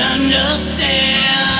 Understand.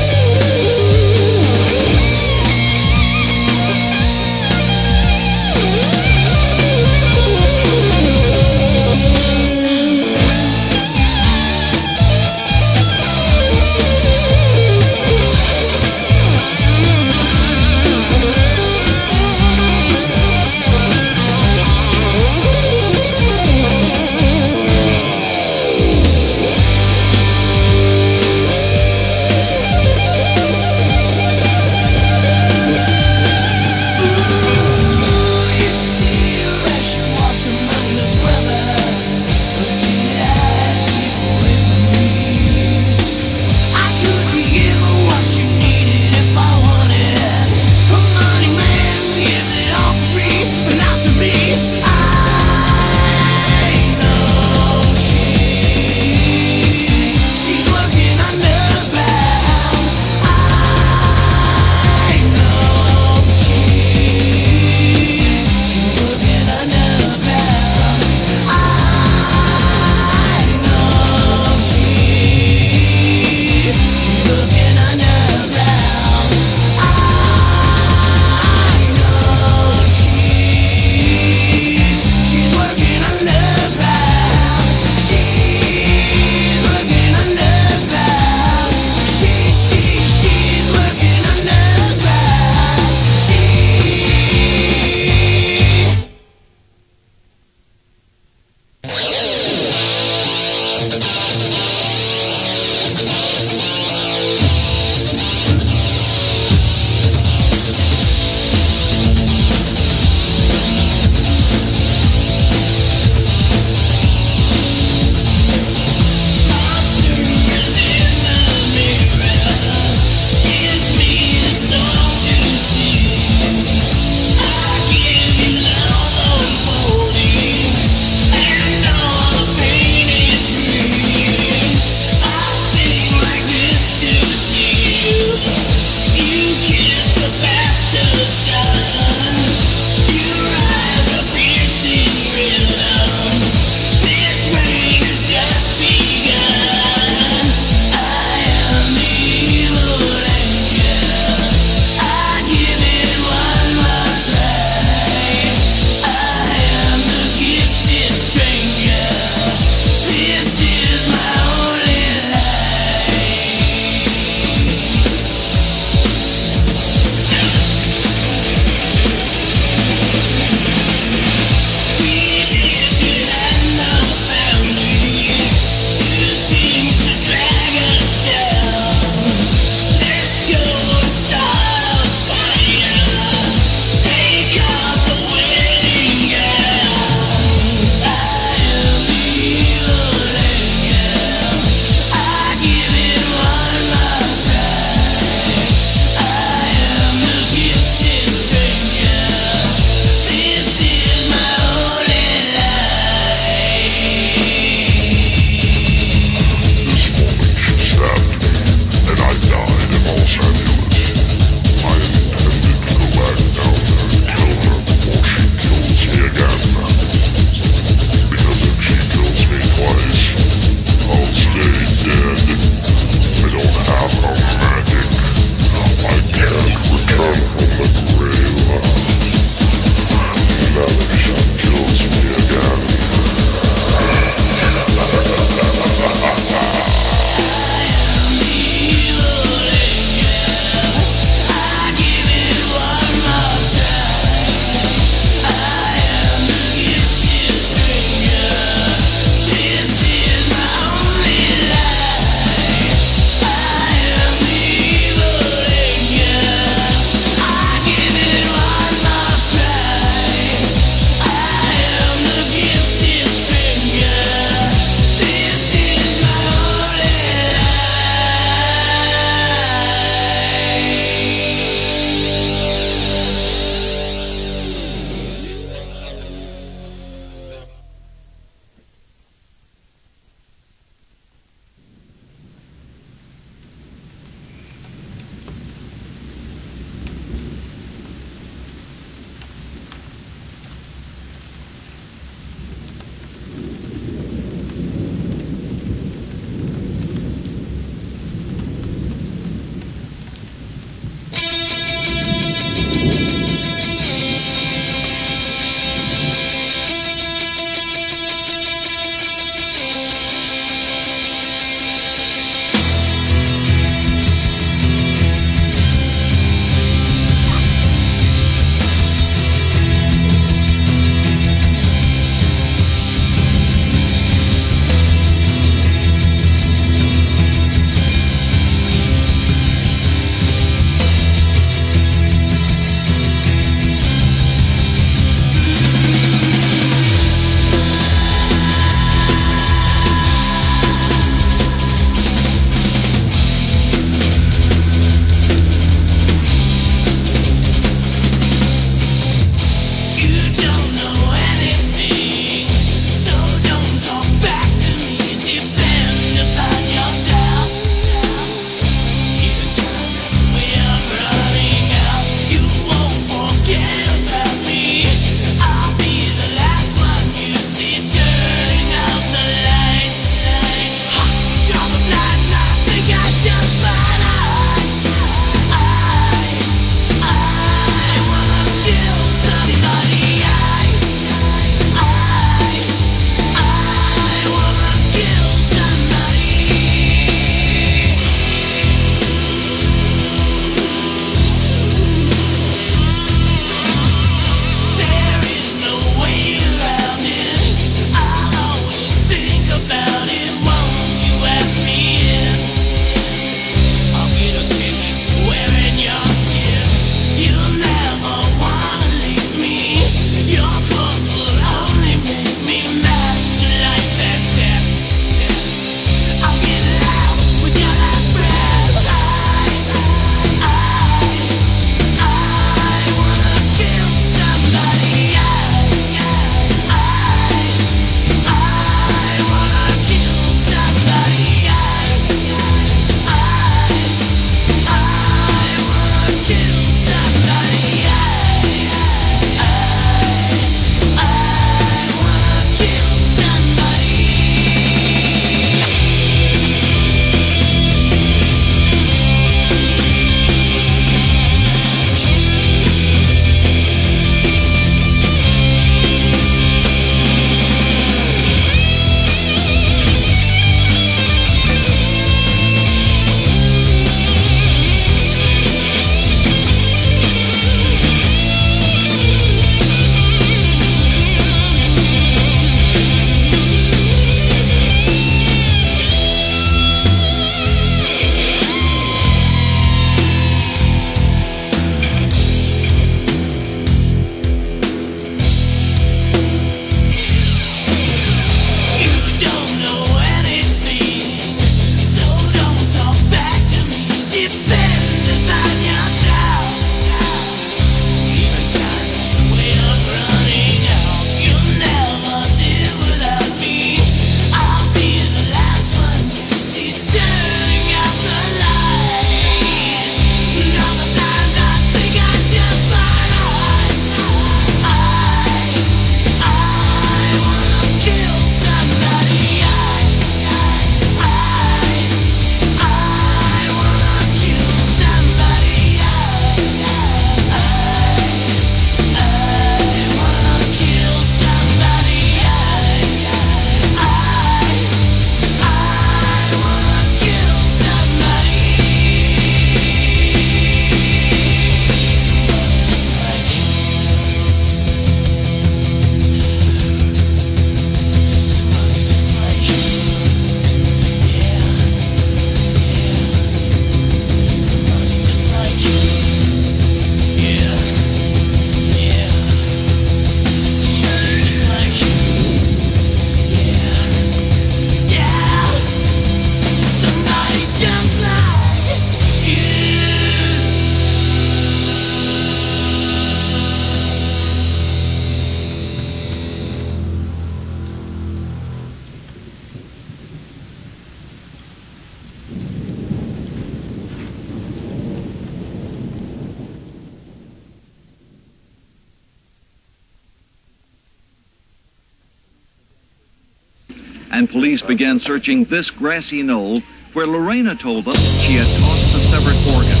began searching this grassy knoll where Lorena told us she had tossed the severed organ.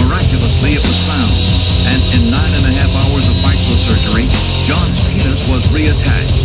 Miraculously, it was found, and in nine and a half hours of microsurgery, John's penis was reattached.